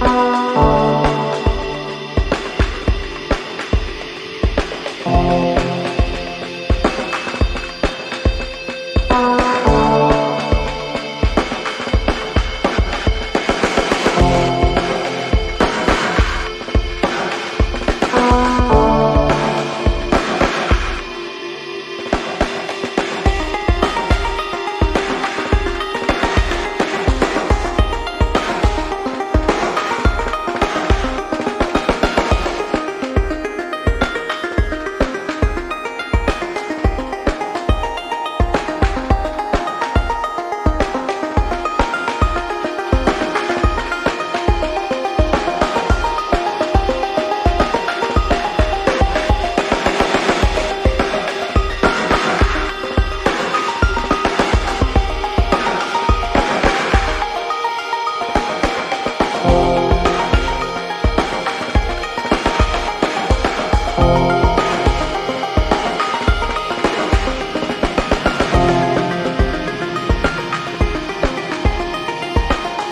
Oh.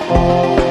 Oh.